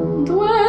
Wow.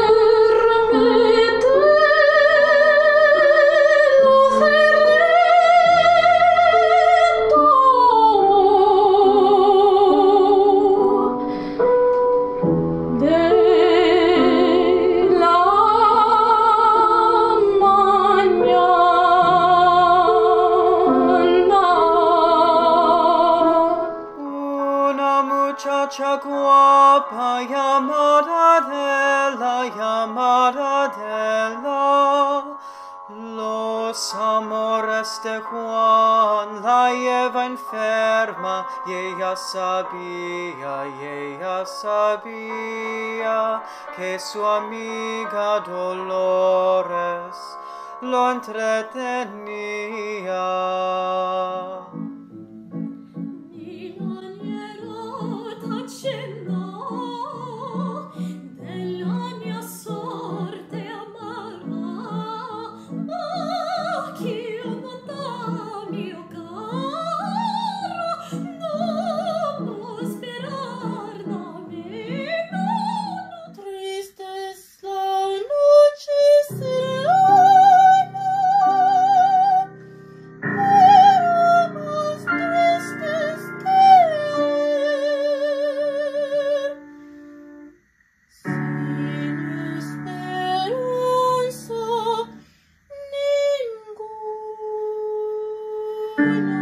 faccia guapa chiamata della de la Los amores de Juan la lleva enferma y ella sabía, y ella sabía que su amiga Dolores lo entretenía. Thank you.